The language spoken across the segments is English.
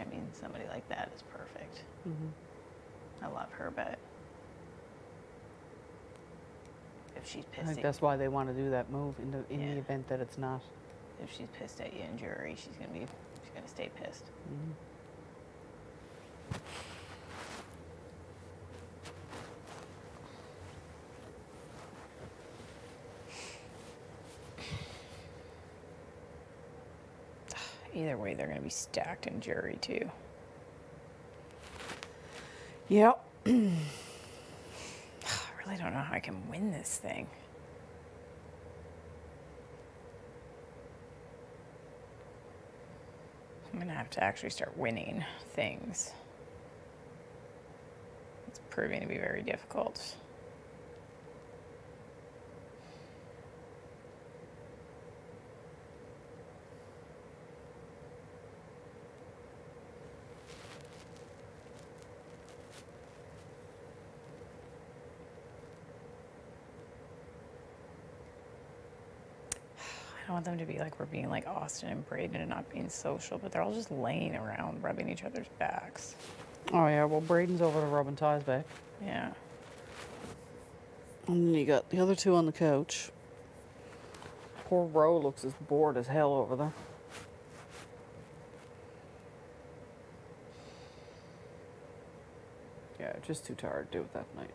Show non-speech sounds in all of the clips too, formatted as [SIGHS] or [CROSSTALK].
I mean, somebody like that is perfect. Mm-hmm. I love her, but if she's I think at that's why they want to do that move in the in Yeah. the event that it's not. if she's pissed at you in jury, she's gonna be she's gonna stay pissed. Mm-hmm. Either way, they're gonna be stacked in jury too. Yep. [SIGHS] I really don't know how I can win this thing. I'm gonna have to actually start winning things. It's proving to be very difficult. Want them to be like we're being like Austin and Breydon and not being social, but they're all just laying around, rubbing each other's backs. Oh yeah. Well, Breydon's over to rubbing Ty's back, Yeah. and then you got the other two on the couch. Poor Ro looks as bored as hell over there. Yeah, just too tired to do it that night.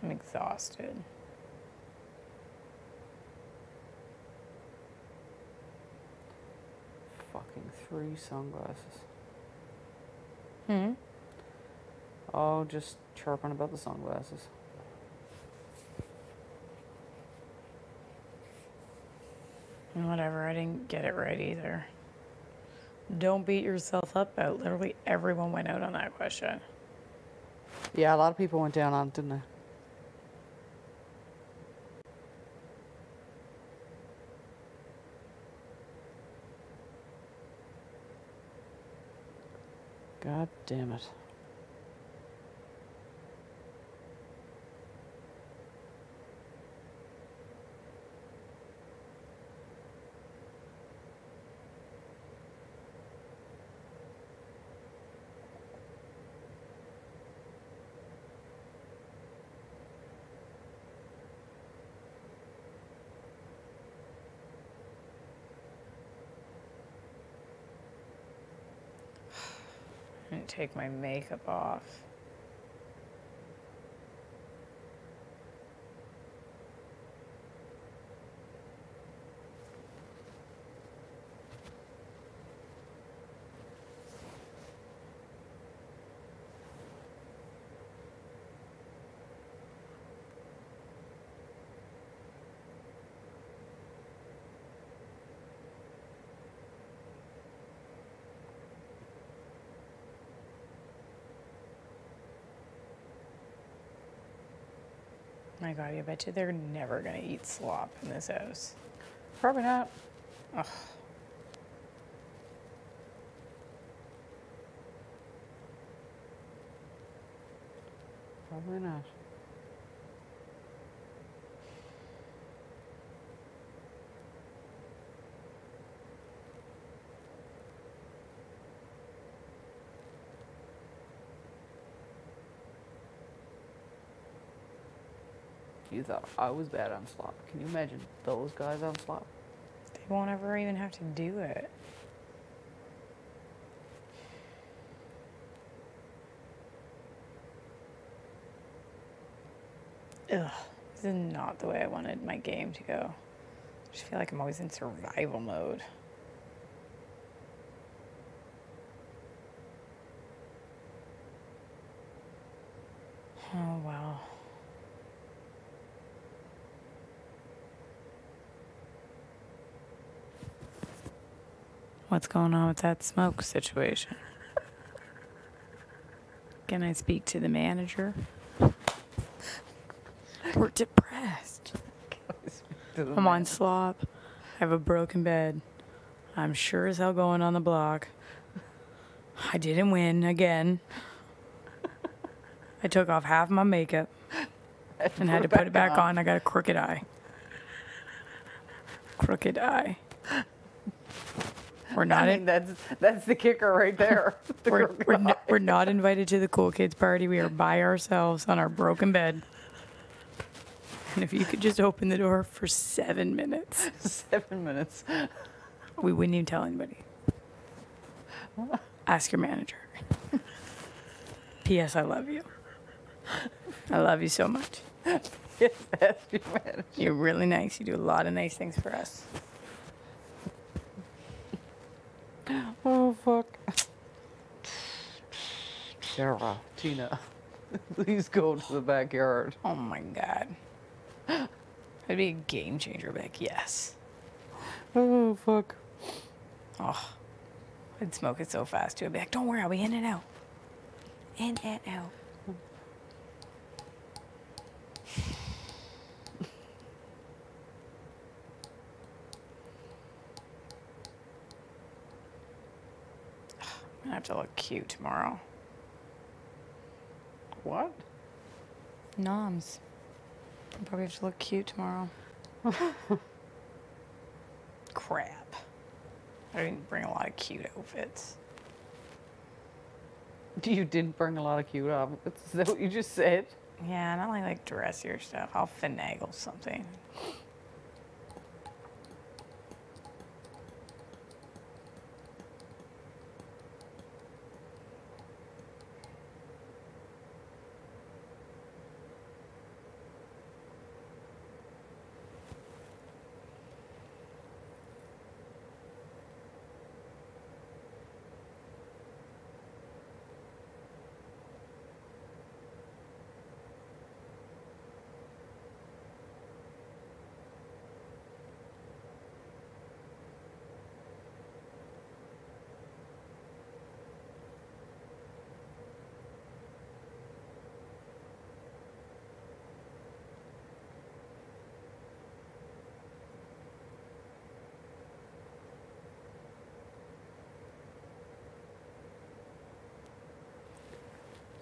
I'm exhausted. Three sunglasses. Hmm. Oh, just chirping about the sunglasses. Whatever, I didn't get it right either. Don't beat yourself up about literally everyone went out on that question. Yeah, a lot of people went down on it, didn't they? God damn it. Take my makeup off. My I bet you they're never gonna eat slop in this house. Probably not. Ugh. Probably not. You thought I was bad on slop. Can you imagine those guys on slop? They won't ever even have to do it. Ugh, this is not the way I wanted my game to go. I just feel like I'm always in survival mode. Oh, well. What's going on with that smoke situation? Can I speak to the manager? We're depressed. I'm on slop. I have a broken bed. I'm sure as hell going on the block. I didn't win again. I took off half my makeup and had to put it back on. I got a crooked eye. Crooked eye. We're not I mean, that's that's the kicker right there. [LAUGHS] The we're, we're, eye. n- we're not invited to the cool kids party. We are by ourselves on our broken bed. And if you could just open the door for seven minutes, [LAUGHS] Seven minutes. we wouldn't even tell anybody. Ask your manager. P.S. I love you. I love you so much. [LAUGHS] Yes, ask your manager. You're really nice. You do a lot of nice things for us. Oh fuck. Sarah, Tina, [LAUGHS] please go to the backyard. Oh my God. That'd be a game changer, Beck. Yes. Oh fuck. Oh, I'd smoke it so fast too. I'd be like, don't worry, I'll be in and out. In and out. Have to look cute tomorrow. What? Noms. I'll probably have to look cute tomorrow. [LAUGHS] Crap. I didn't bring a lot of cute outfits. [LAUGHS] You didn't bring a lot of cute outfits. Is that what you just said? Yeah, not like like dressier stuff. I'll finagle something. [LAUGHS]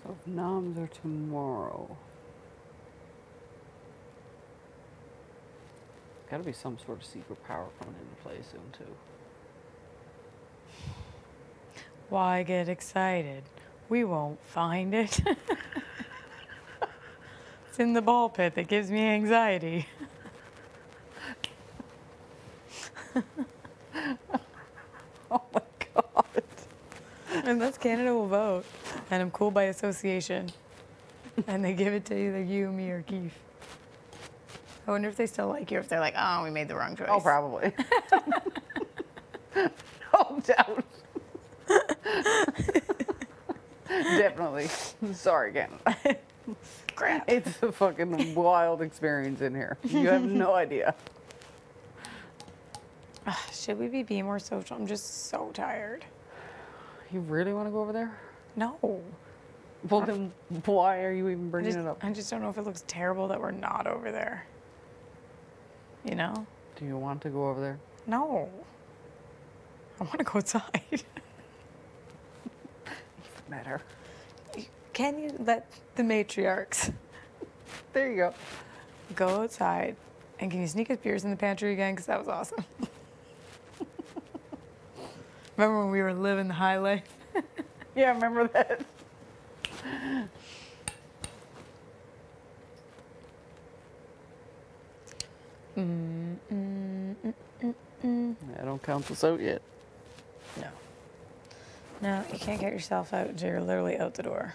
So tomorrow. Got to be some sort of secret power coming into play soon too. Why get excited? We won't find it. [LAUGHS] it's in the ball pit that gives me anxiety. [LAUGHS] Oh my god. And that's Canada will vote. And I'm cool by association. [LAUGHS] And they give it to either you, me, or Keith. I wonder if they still like you, if they're like, oh, we made the wrong choice. Oh, probably. [LAUGHS] no doubt. Definitely. Sorry, again. Crap. It's a fucking wild experience in here. You have no [LAUGHS] idea. [SIGHS] Should we be being more social? I'm just so tired. You really want to go over there? No. Well, then why are you even bringing just, it up? I just don't know if it looks terrible that we're not over there. You know? Do you want to go over there? No. I want to go outside. [LAUGHS] Matter. Can you let the matriarchs There you go. go outside? And can you sneak us beers in the pantry again? Because that was awesome. [LAUGHS] Remember when we were living the high life? Yeah, remember that? I don't count this out yet. No. No, you can't get yourself out you're literally out the door.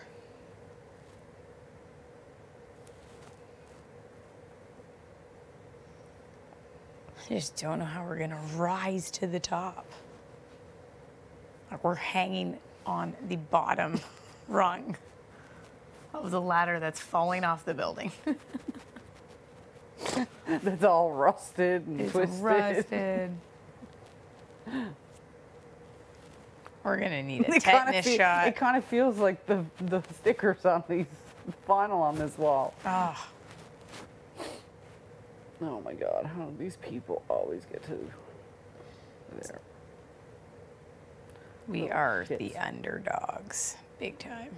I just don't know how we're gonna rise to the top. Like we're hanging on the bottom [LAUGHS] rung of the ladder that's falling off the building. [LAUGHS] That's all rusted and It's twisted. rusted. We're gonna need a [LAUGHS] It tetanus fe- shot. It kind of feels like the the stickers on these vinyl on this wall. Ah. Oh my god, how do these people always get to there? We Little are the underdogs, big time.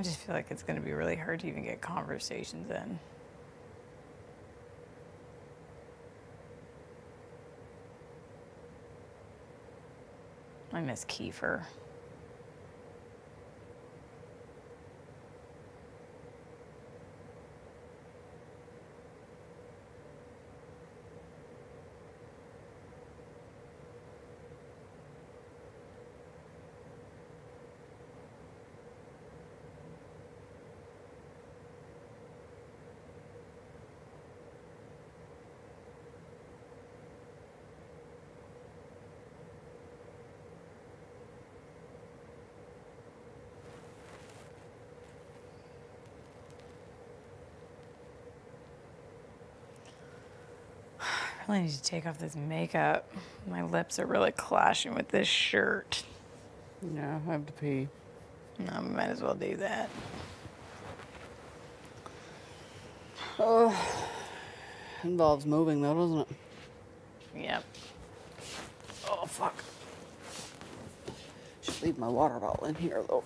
I just feel like it's going to be really hard to even get conversations in. I miss Kiefer. I need to take off this makeup. My lips are really clashing with this shirt. Yeah, I have to pee. No, I might as well do that. Oh, involves moving though, doesn't it? Yep. Oh fuck. Should leave my water bottle in here though.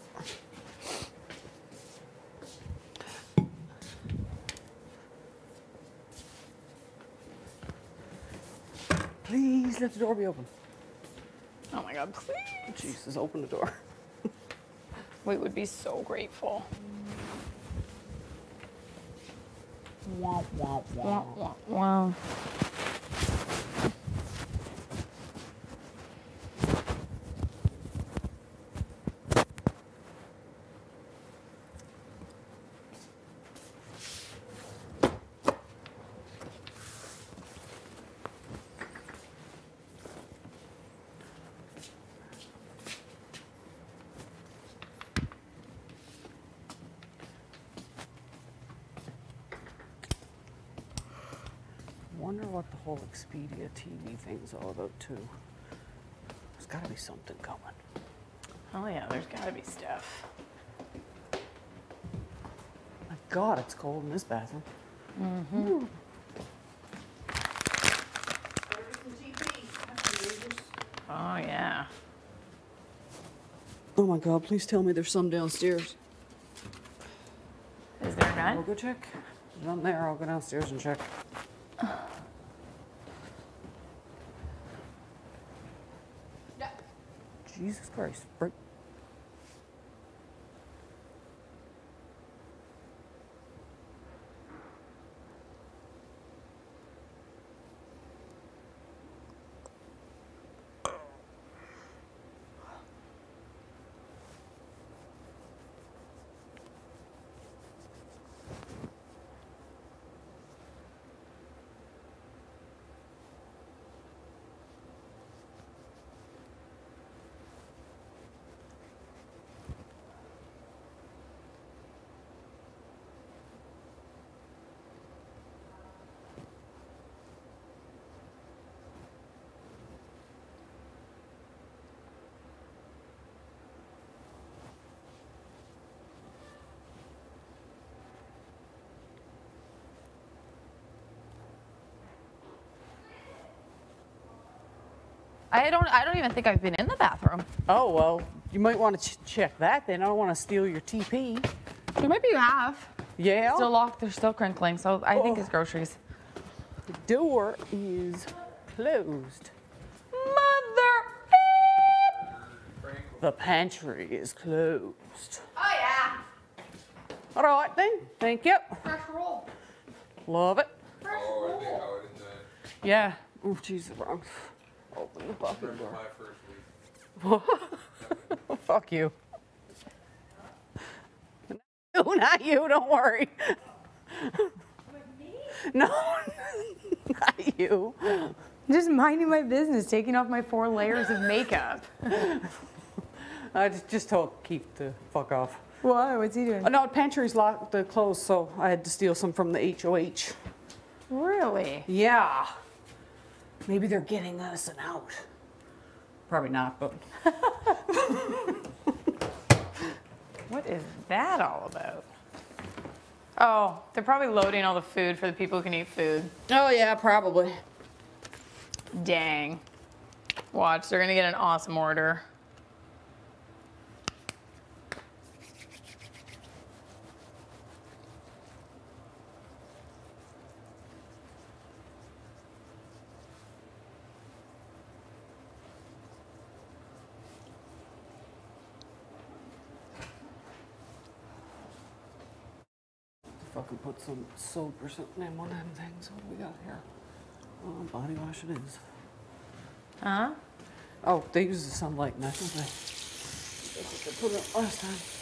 Please let the door be open. Oh my god, please. Jesus, open the door. We would be so grateful. Wah, wah, Wah, wah, wah. Wonder what the whole Expedia TV thing's all about too. There's gotta be something coming. Oh yeah, there's gotta be stuff. My God, it's cold in this bathroom. Mm hmm. Oh yeah. Oh my God, please tell me there's some downstairs. Is there I'll go check. There's none there. I'll go downstairs and check. [SIGHS] [SIGHS] Jesus Christ. I don't. I don't even think I've been in the bathroom. Oh, well, you might want to ch- check that then. I don't want to steal your TP. Or maybe you have. Yeah. Still locked. They're still crinkling. So I think Oh. it's groceries. the door is closed. Mother. The pantry is closed. Oh yeah. All right then. Thank you. Fresh roll. Love it. Fresh Oh, I roll. did, oh, I didn't, Yeah. Oh, Jesus, wrong. Open the bucket remember door. my first week. [LAUGHS] Fuck you. [LAUGHS] No, not you. Don't worry. [LAUGHS] No, not you. Just minding my business, taking off my four layers of makeup. I just, just told Keith to fuck off. Why? What's he doing? Oh, no, pantry's locked, the closed, so I had to steal some from the HOH. Really? Yeah. Maybe they're getting us an out. Probably not, but [LAUGHS] What is that all about? Oh, they're probably loading all the food for the people who can eat food. oh yeah, probably. Dang. Watch, they're gonna get an awesome order. We put some soap or something in one of them things. What do we got here? Oh, body wash it is. Huh? Oh, they use the sunlight nice. That's what they put it last time.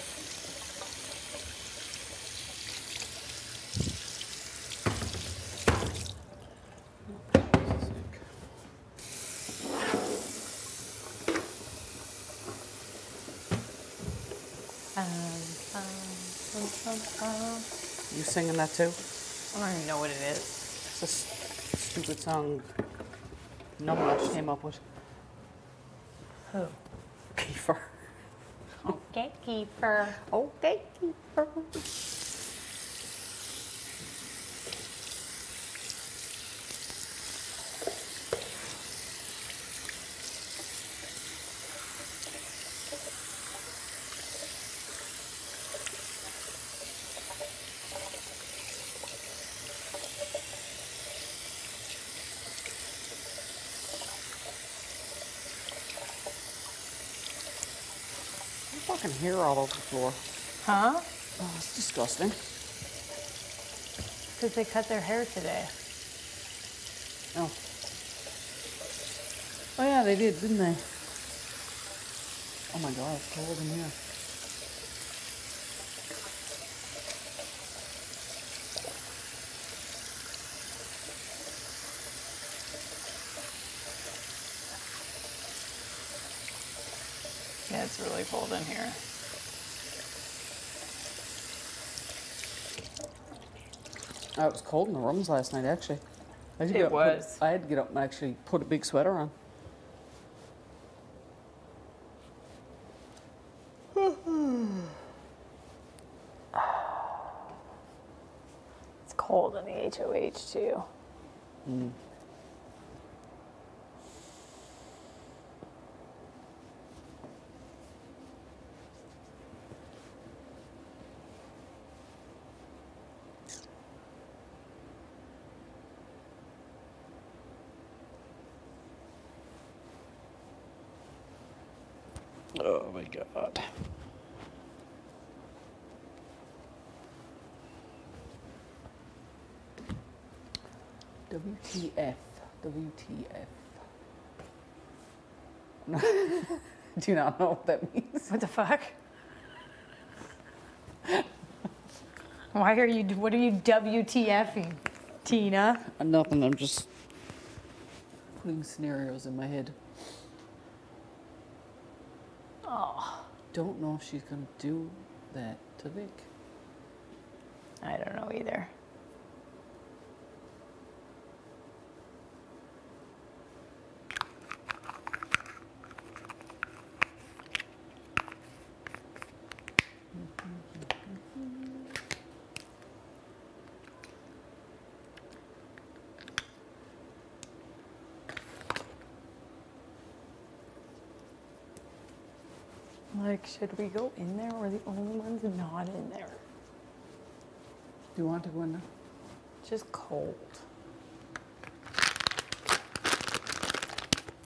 Singing that too? I don't even know what it is. It's a s- stupid song no one else came up with. Who? Kiefer. Gatekeeper. Oh, gatekeeper. Fucking hair all over the floor. Huh? Oh, it's disgusting. Because they cut their hair today. Oh. Oh yeah, they did, didn't they? Oh my god, it's cold in here. In here. Oh, it was cold in the rooms last night, actually. I It and put- I had to get up and actually put a big sweater on. [SIGHS] It's cold in the HOH too. Mm. Oh my god. WTF. WTF. [LAUGHS] Do not know what that means. What the fuck? Why are you? What are you WTFing, Tina? Nothing, I'm just putting scenarios in my head. Oh, Don't know if she's gonna do that to Vic. I don't know either. Like, should we go in there? We're the only ones not in there. Do you want to go in there? Just cold.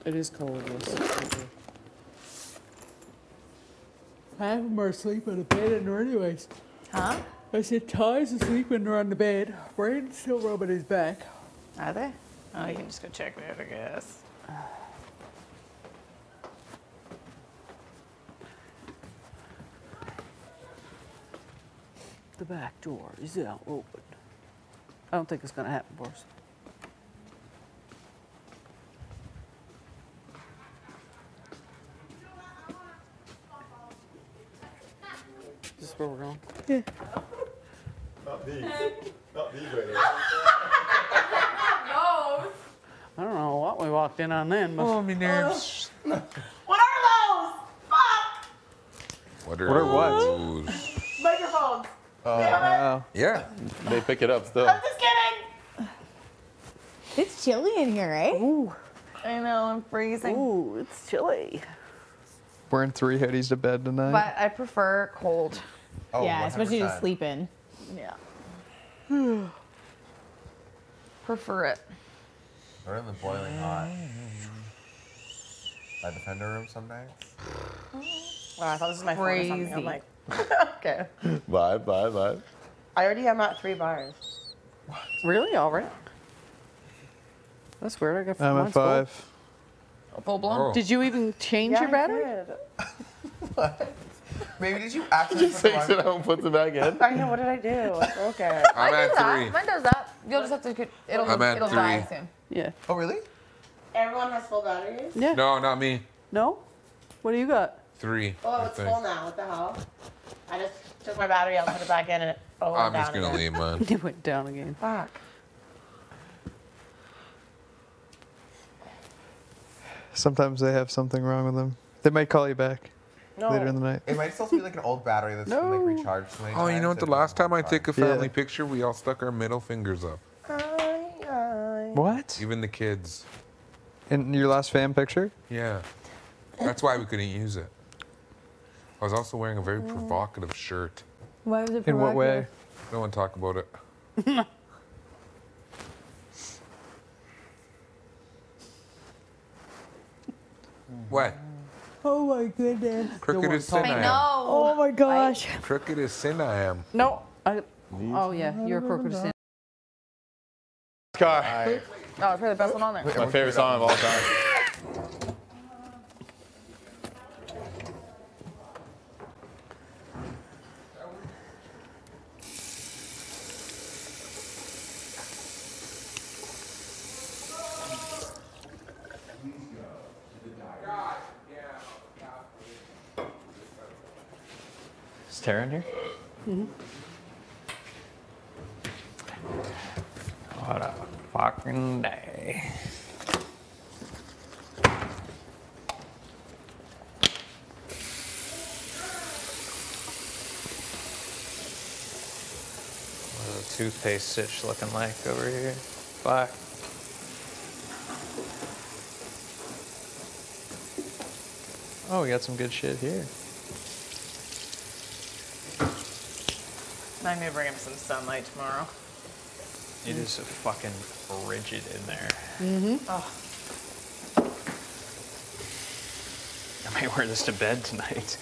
It is cold, yes. Half of them are asleep on the bed in there anyways. Huh? I said Ty's asleep in there on the bed. Breydon's still rubbing his back. Are they? Oh, you can just go check that, I guess. The back door is out open. I don't think it's gonna happen for us. Is this where we're going? Yeah. Not these. [LAUGHS] Not these right here. I don't know what we walked in on then, but Oh, my nerves. What are those? Fuck! What What are what? Those? Microphones. Oh. Yeah, they pick it up still. I'm just kidding. It's chilly in here, right? Ooh. I know, I'm freezing. ooh, it's chilly. Wearing three hoodies to bed tonight. But I prefer cold. Oh, yeah, especially to sleep in. Yeah. [SIGHS] prefer it. We're in the boiling hot. My defender room some nights. Oh, I thought this was my phone or something. I'm Crazy. like, [LAUGHS] okay. Vibe, vibe, vibe. I already am at three bars. What? Really? All right. That's weird. I got I'm at mine's full. five. Full blown. Oh. Did you even change Yeah, your I battery? did. [LAUGHS] [LAUGHS] Maybe did you actually put the Takes it wrong? out and puts it back in. I know. What did I do? Okay. I'm Mine at does that. three. Mine does that. You'll just have to. It'll, I'm at it'll die soon. Yeah. Oh really? Everyone has full batteries. Yeah. No, not me. No? What do you got? Three. Oh, it's think. full now. What the hell? I just took my battery out, put it back in, and it oh, went I'm just gonna again. leave mine. [LAUGHS] It went down again. Fuck. Sometimes they have something wrong with them. They might call you back No. later in the night. It might still be like an old battery that's been like recharged. so many Oh, you know what? The last time I took a Yeah. family picture, we all stuck our middle fingers up. Aye, aye. What? Even the kids. In your last fan picture? Yeah. That's why we couldn't use it. I was also wearing a very provocative shirt. Why was it provocative? In what way? provocative? No one talk about it. [LAUGHS] what? Oh my goodness. Crooked as sin. I, I am. know. Oh my gosh. Crooked as sin I am. No. I, oh, yeah. You're a crooked sin. Car. Oh, it's probably the best one on there. My favorite song of all time. Is Tara in here? What a fucking day. What's the stitch looking like over here? Fuck. Oh, we got some good shit here. I may bring him some sunlight tomorrow. It is a fucking rigid in there. Mm-hmm. Oh, I might wear this to bed tonight.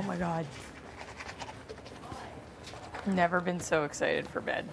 oh my god. Never been so excited for bed.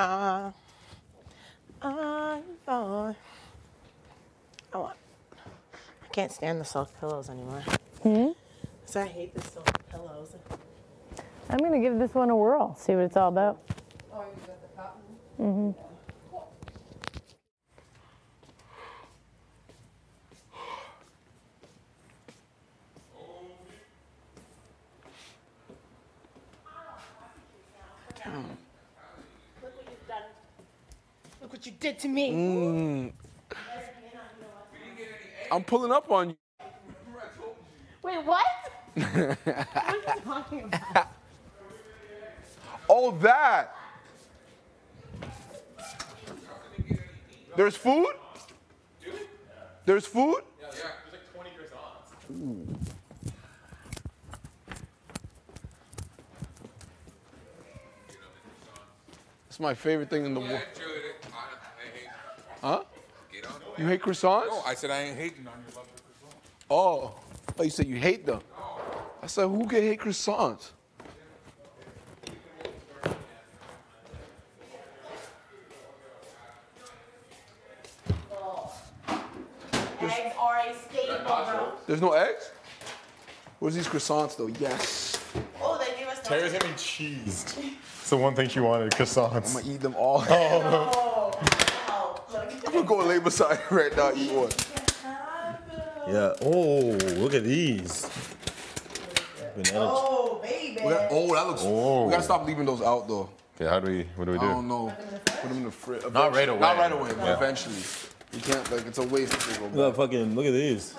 Uh, I'm. I want. I can't stand the silk pillows anymore. Hmm. So I hate the silk pillows. I'm gonna give this one a whirl. See what it's all about. Look what you did to me. Mm. I'm pulling up on you. Wait, what? [LAUGHS] what are you talking about? Oh, that. There's food? There's food? Ooh. It's my favorite thing in the world. Huh? You hate croissants? No, I said I ain't hating on your love for croissants. Oh, oh, you said you hate them. I said, who can hate croissants? Eggs are a staple. There's no eggs? Where's these croissants though? Yes. Oh, they gave us Tara's having cheese. It's the one thing she wanted, croissants. I'm gonna eat them all. [LAUGHS] Oh. I'm gonna go lay beside her right now, eat one. Yeah. Oh, look at these. Banana. Oh, baby. We got- oh, that looks. Oh. We gotta stop leaving those out though. Okay, how do we? What do we do? I don't know. Put them in the fridge. Not right away. Not right away, but Yeah. eventually. You can't like it's a waste if they go Look at fucking. Look at these.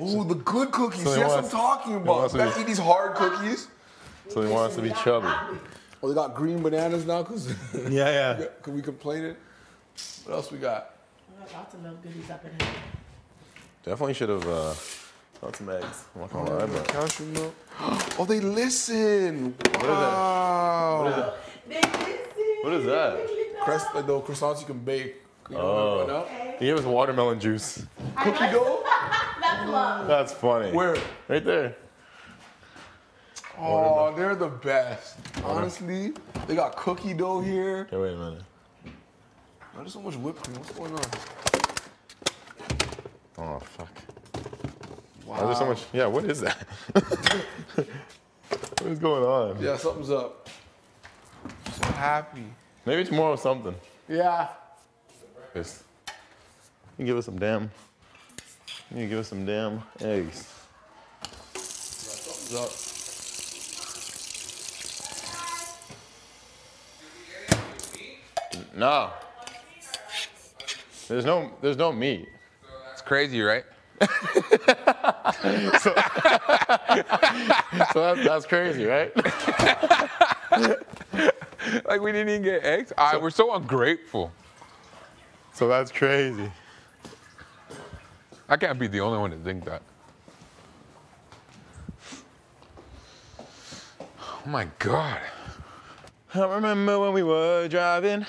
Ooh, the good cookies. So he See, that's what I'm talking about. wants You to guys eat these hard cookies. So he wants to be chubby. Oh, they got green bananas now, cause [LAUGHS] Yeah, yeah. [LAUGHS] Can we complain it? What else we got? We got lots of milk goodies up in here. Definitely should have uh, got some eggs. I'm not gonna lie, but Cashew milk. [GASPS] Oh, they listen. What is that? Wow. What is that? What is that? Crest, like those croissants you can bake. You know Oh. what I'm talking about? He gave us watermelon juice. Cookie dough? [LAUGHS] That's love. That's funny. Where? Right there. Oh, they're the best. Honestly, they got cookie dough here. Wait a minute. Oh, there's so much whipped cream. What's going on? Oh fuck. Wow. Why is there so much? Yeah, what is that? [LAUGHS] what is going on? Yeah, something's up. So happy. Maybe tomorrow something. Yeah. Yes. You give us some damn. You give us some damn eggs. Something's up. No. There's no. There's no meat. It's crazy, right? [LAUGHS] [LAUGHS] so that, that's crazy, right? [LAUGHS] like we didn't even get eggs. I, we're so ungrateful. So that's crazy. I can't be the only one to think that. Oh my god. I remember when we were driving.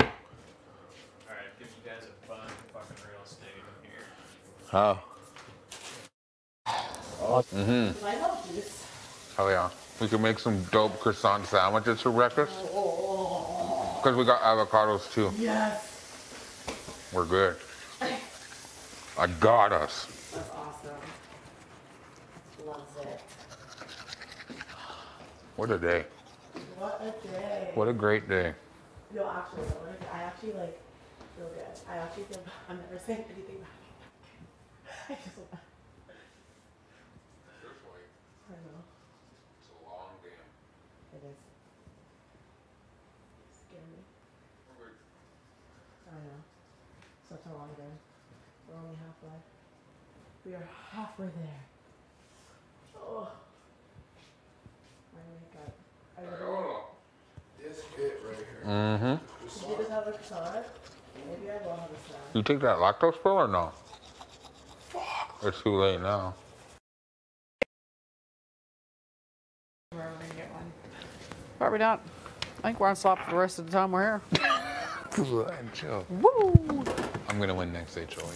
Alright, give you guys a bunch of fucking real estate in here. How? Mm-hmm. My milk juice. Hell yeah. We can make some dope croissant sandwiches for breakfast. Because we got avocados too. Yes. We're good. I got us. That's awesome. Loves it. What a day. What a day. What a great day. No, actually, I wanna- I actually like feel good. I actually feel. [LAUGHS] I'm never saying anything bad. I just. I know. It's a long game. It is. Scare me. I know. Such a long day. We're only halfway. We are halfway there. Oh. My makeup. I literally. This it right here. Mm-hmm. Did you just have a? Maybe I will have a. You take that lactose pill or no? It's too late now. Where are gonna get one? Probably not. I think we're on slop for the rest of the time we're here. and [LAUGHS] chill. Woo! I'm gonna win next HOH.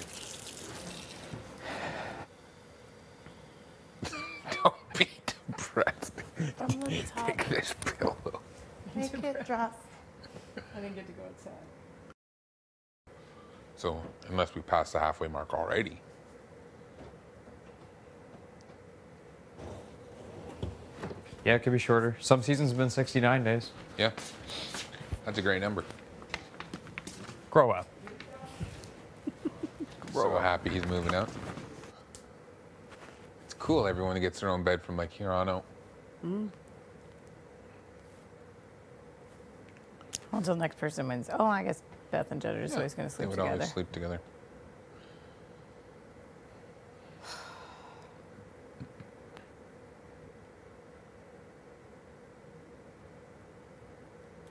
[LAUGHS] Don't be depressed. From the [LAUGHS] top. Take this pillow. Make it drop. I didn't get to go outside. So unless we pass the halfway mark already. Yeah, it could be shorter. Some seasons have been 69 days. Yeah. That's a great number. Grow up. [LAUGHS] so happy he's moving out. It's cool. Everyone gets their own bed from like here on out. Until next person wins. Oh, I guess Beth and Jed are just always going to sleep together. They sleep would together. always sleep together.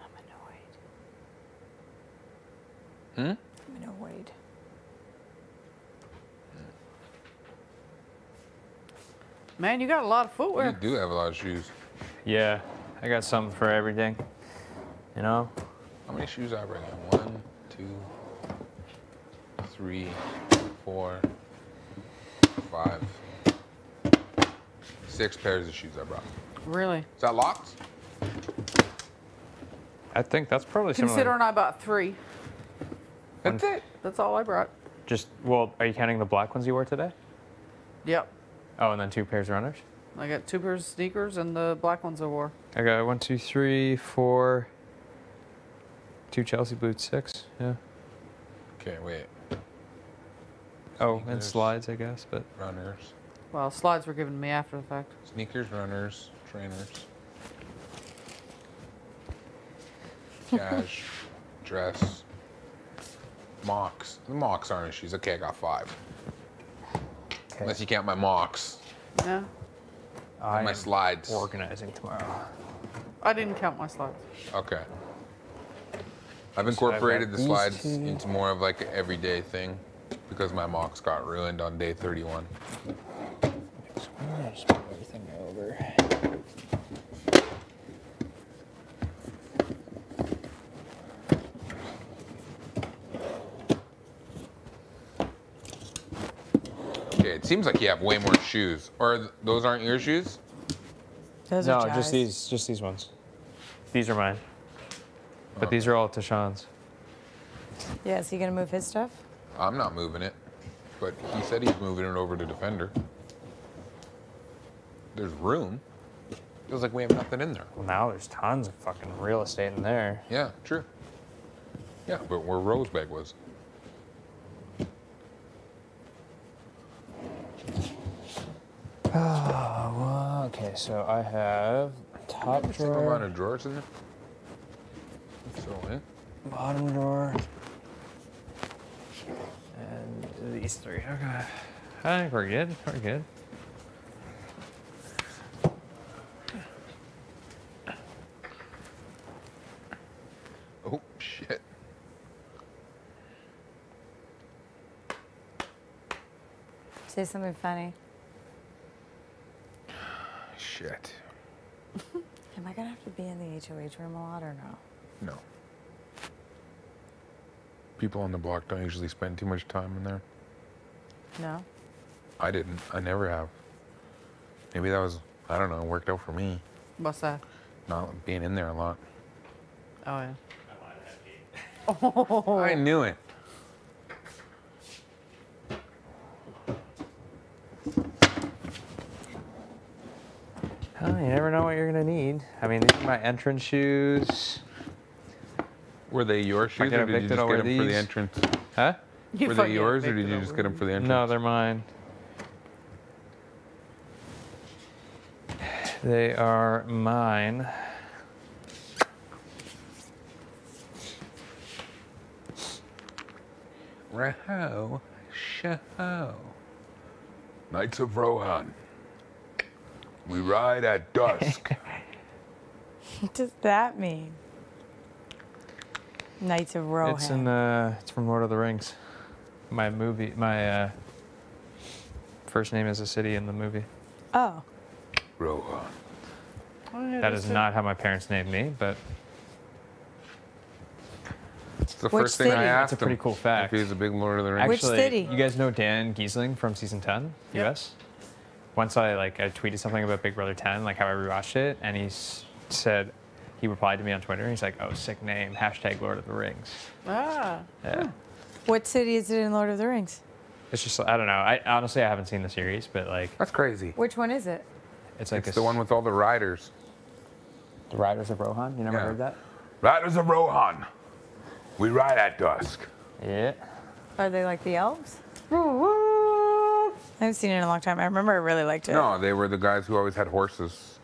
I'm Hmm? annoyed. I'm annoyed. Man, you got a lot of You footwear. do have a lot of shoes. Yeah, I got something for everything. You know? How many shoes I bring? One, two, three, four, five, six pairs of shoes I brought. Really? Is that locked? I think that's probably similar. Considering I bought three. That's it. That's all I brought. Just, well, are you counting the black ones you wore today? Yep. Oh, and then two pairs of runners? I got two pairs of sneakers and the black ones I wore. I got one, two, three, four, two Chelsea boots, six. Yeah. Okay, wait. Oh, and slides, I guess, but Runners, Well, slides were given to me after the fact. sneakers, runners, trainers, [LAUGHS] cash, dress, mocks. The mocks aren't issues. Okay, I got five. Unless you count my mocks Yeah. I my slides. organizing tomorrow. I didn't count my slides. Okay. I've got incorporated the slides two. into more of like an everyday thing because my mocks got ruined on day 31. I just move everything over. Okay, it seems like you have way more shoes. Or those aren't your shoes? Those no, are just these, just these ones. These are mine. But oh. these are all Tychon's. Yeah, is he going to move his stuff? I'm not moving it. But he said he's moving it over to Defender. There's room. Feels like we have nothing in there. Well, now there's tons of fucking real estate in there. Yeah, true. Yeah, but where Rosebag was. Oh, well, okay, so I have top There's a single amount drawer, of drawers in there. So, eh? bottom drawer, and these three. Okay. I think we're good. We're good. Oh, shit. Say something funny. Shit. Am I going to have to be in the HOH room a lot or no? No. People on the block don't usually spend too much time in there. No? I didn't. I never have. Maybe that was, I don't know, it worked out for me. What's that? Not being in there a lot. Oh, yeah. Oh, I knew it. Oh, you never know what you're gonna need. I mean, these are my entrance shoes. Were they your shoes get or did you just get them for the entrance? Huh? You Were they yours or did you just get them for the entrance? No, they're mine. They are mine. Raho, Shaho. Knights of Rohan. We ride at dusk. [LAUGHS] What does that mean? Knights of Rohan. It's in uh, it's from Lord of the Rings. My movie, my uh, first name is a city in the movie. oh, Rohan. Oh, yeah, that's is not how my parents named me, but It's the Which first thing I city? asked it's a pretty him cool fact. If he's a big Lord of the Rings. Which Actually, city? you guys know Dan Gheesling from season 10, Yep. US? Once I like I tweeted something about Big Brother 10, like how I rewatched it, and he said he replied to me on Twitter. And He's like, "Oh, sick name, hashtag Lord of the Rings." Ah. Yeah, what city is it in Lord of the Rings? it's just I don't know. I honestly I haven't seen the series, but like That's crazy. Which one is it? it's like It's a the one with all the riders. the Riders of Rohan. You never Yeah. heard that? Riders of Rohan. We ride at dusk. Yeah. Are they like the elves? I haven't seen it in a long time. I remember I really liked it. No, they were the guys who always had horses.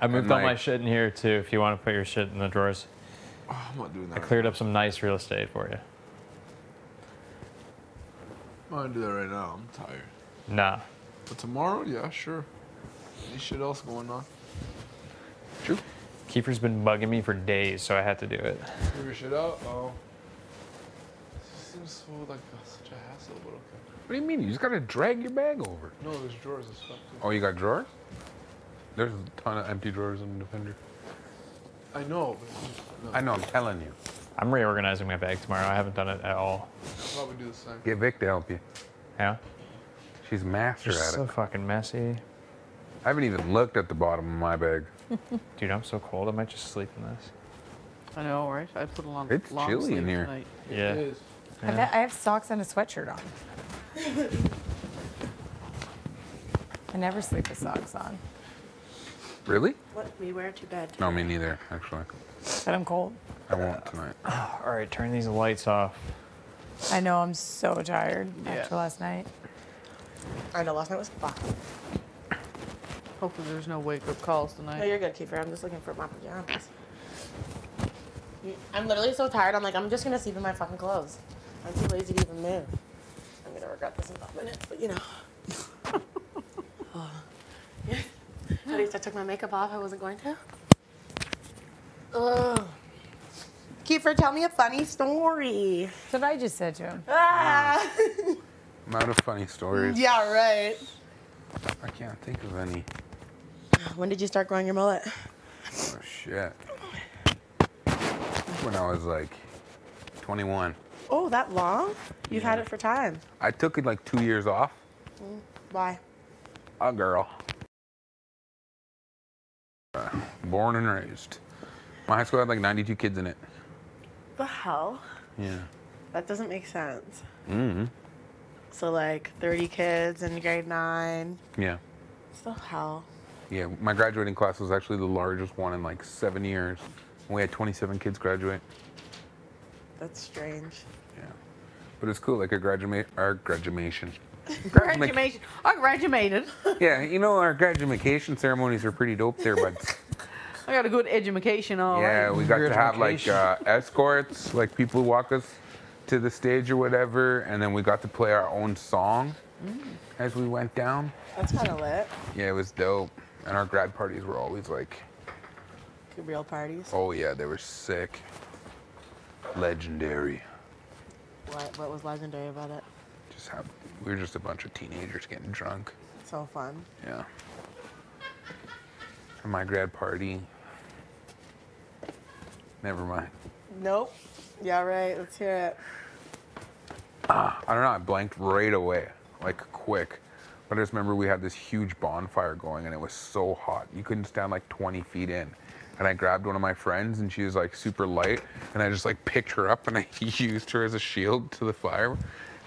I moved And, all my shit in here too. If you want to put your shit in the drawers, Oh, I'm not doing that. I cleared up some nice real estate for you. I'm gonna do that right now. I'm tired. Nah. But tomorrow, yeah, sure. Any shit else going on? True. Kiefer's been bugging me for days, so I had to do it. Move your shit out. Oh. Seems so like such a hassle, but okay. What do you mean? You just gotta drag your bag over. No, there's drawers and stuff too. Oh, you got drawers? There's a ton of empty drawers in the Defender. I know, but just- no, I know, I'm telling you. I'm reorganizing my bag tomorrow. I haven't done it at all. I'll probably do the same. Get Vic to help you. Yeah. She's master It's at so it. fucking messy. I haven't even looked at the bottom of my bag. [LAUGHS] Dude, I'm so cold. I might just sleep in this. I know, right? I put a long, It's long chilly in sleeve here. tonight. Yeah. It is. I've I have socks and a sweatshirt on. I never sleep with socks on, Really? What? We wear to bed. No, me neither, actually. but I'm cold. I won't tonight. [SIGHS] All right, turn these lights off. I know I'm so tired Yeah. after last night. I know last night was fun. Hopefully there's no wake up calls tonight. No, tonight. you're good, Kiefer. I'm just looking for my pajamas. I'm literally so tired. I'm like, I'm just gonna sleep in my fucking clothes. I'm too lazy to even move. I'm gonna regret this in five minutes, but you know. oh. yeah. At least I took my makeup off. I wasn't going to. Ugh. Kiefer, tell me a funny story. That's what I just said to him. Ah. I'm out of funny stories. yeah, right. I can't think of any. When did you start growing your mullet? Oh, shit. When I was like 21. Oh, that long? You've had it for time. I took it like two years off. Why? A girl. Uh, born and raised. My high school had like 92 kids in it. The hell? Yeah. That doesn't make sense. Mm-hmm. So like 30 kids in grade nine. Yeah. It's the hell. Yeah. My graduating class was actually the largest one in like seven years. We had 27 kids graduate. That's strange. Yeah. But it's cool, like a graduate, our [LAUGHS] graduation. Graduation. I graduated. [LAUGHS] Yeah, you know our graduation ceremonies are pretty dope there, but [LAUGHS] I got a good education, all right. yeah, we got to have like uh, escorts, like people who walk us to the stage or whatever, and then we got to play our own song as we went down. That's kind of lit. Yeah, it was dope. And our grad parties were always like, Good real parties. oh yeah, they were sick, legendary. What, what was legendary about it? Just have we were just a bunch of teenagers getting drunk. So fun. Yeah. And my grad party. Never mind. Nope. Yeah, right. Let's hear it. Ah, I don't know. I blanked right away, like quick. But I just remember we had this huge bonfire going, and it was so hot. You couldn't stand like 20 feet in. And I grabbed one of my friends, and she was like super light, and I just like picked her up, and I [LAUGHS] used her as a shield to the fire.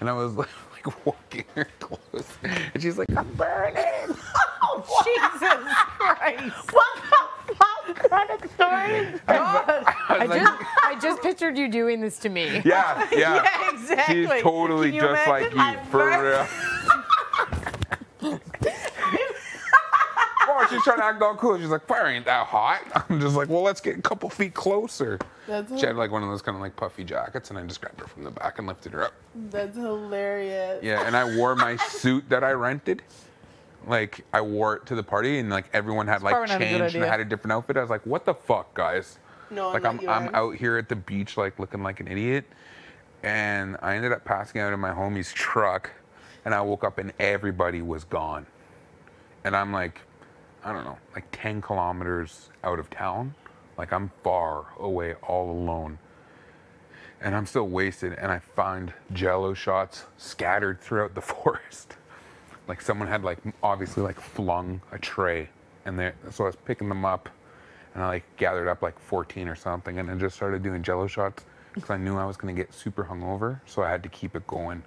And I was like, [LAUGHS] like walking her close, and she's like, "I'm burning." Oh, [LAUGHS] Jesus Christ. What the fuck kind of story? I just, I just pictured you doing this to me. Yeah, yeah. Yeah, exactly. She's totally just like you, I'm for real. Oh, she's trying to act all cool. She's like, fire ain't that hot. [LAUGHS] I'm just like, well, let's get a couple feet closer. That's, She had like one of those kind of like puffy jackets, and I just grabbed her from the back and lifted her up. that's hilarious. Yeah, and I wore my suit that I rented. Like I wore it to the party, and like everyone had like probably not a good changed, and I had a different outfit. I was like, what the fuck, guys? No, like not I'm I'm out here at the beach like looking like an idiot, and I ended up passing out in my homie's truck, and I woke up and everybody was gone, and I'm like, I don't know, like 10 kilometers out of town, like I'm far away, all alone, and I'm still wasted, and I find Jello shots scattered throughout the [LAUGHS] forest, like someone had like obviously like flung a tray, and there, so I was picking them up and I like gathered up like 14 or something, and then just started doing Jello shots because I knew I was gonna get super hungover, so I had to keep it going.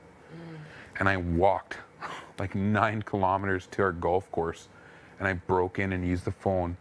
And I walked [LAUGHS] like nine kilometers to our golf course, and I broke in and used the phone